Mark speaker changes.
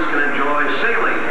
Speaker 1: fans can enjoy sailing.